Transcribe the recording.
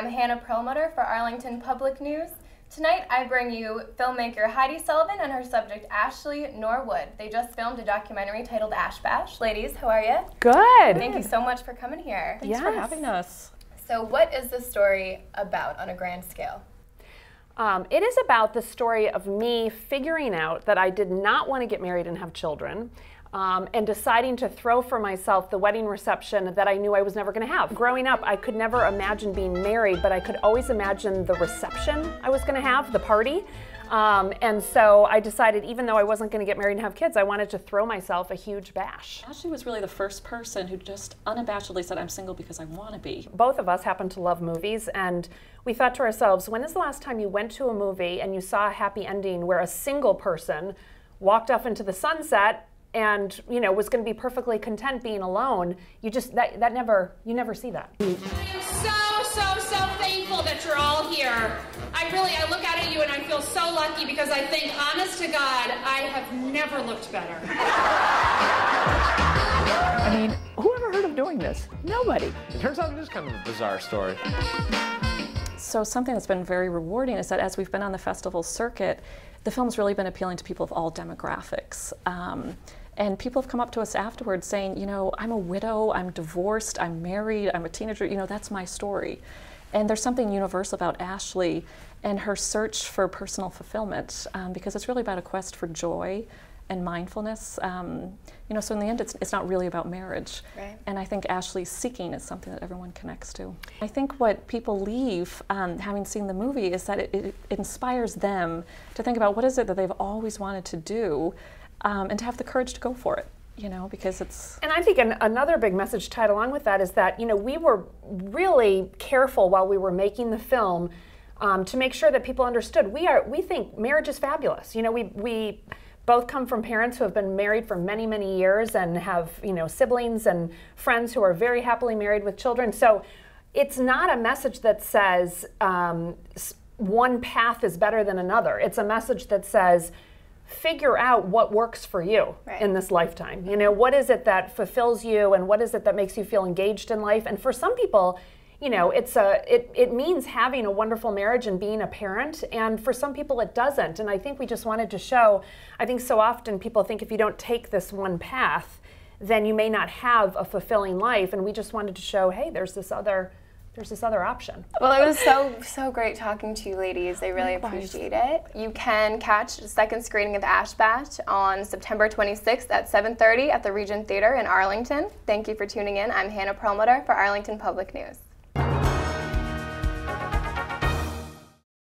I'm Hannah Perlmutter for Arlington Public News. Tonight I bring you filmmaker Heidi Sullivan and her subject Ashley Norwood. They just filmed a documentary titled Ash Bash. Ladies, how are you? Good. Thank you so much for coming here. Thanks yes. for having us. So, what is the story about on a grand scale? Um, it is about the story of me figuring out that I did not want to get married and have children. Um, and deciding to throw for myself the wedding reception that I knew I was never going to have. Growing up, I could never imagine being married, but I could always imagine the reception I was going to have, the party. Um, and so I decided, even though I wasn't going to get married and have kids, I wanted to throw myself a huge bash. Ashley was really the first person who just unabashedly said, I'm single because I want to be. Both of us happen to love movies, and we thought to ourselves, when is the last time you went to a movie and you saw a happy ending where a single person walked off into the sunset and you know was going to be perfectly content being alone you just that that never you never see that. I am so so so thankful that you're all here. I really i look out at you and i feel so lucky because i think honest to god i have never looked better. I mean who ever heard of doing this? Nobody. It turns out it is kind of a bizarre story. So something that's been very rewarding is that as we've been on the festival circuit the film's really been appealing to people of all demographics um, and people have come up to us afterwards saying, you know, I'm a widow, I'm divorced, I'm married, I'm a teenager, you know, that's my story. And there's something universal about Ashley and her search for personal fulfillment um, because it's really about a quest for joy and mindfulness. Um, you know, so in the end, it's, it's not really about marriage. Right. And I think Ashley's seeking is something that everyone connects to. I think what people leave, um, having seen the movie, is that it, it, inspires them to think about what is it that they've always wanted to do um, and to have the courage to go for it you know, because it's. And I think an, another big message tied along with that is that, you know, we were really careful while we were making the film um, to make sure that people understood we are, we think marriage is fabulous. You know, we, we both come from parents who have been married for many, many years and have, you know, siblings and friends who are very happily married with children. So it's not a message that says um, one path is better than another. It's a message that says, figure out what works for you right. in this lifetime. You know, what is it that fulfills you and what is it that makes you feel engaged in life? And for some people, you know, it's a it, it means having a wonderful marriage and being a parent. And for some people it doesn't. And I think we just wanted to show, I think so often people think if you don't take this one path, then you may not have a fulfilling life. And we just wanted to show, hey, there's this other there's this other option. Well, it was so so great talking to you ladies. I really appreciate it. You can catch the second screening of Ash Bash on September 26th at 7:30 at the Regent Theater in Arlington. Thank you for tuning in. I'm Hannah Perlmutter for Arlington Public News.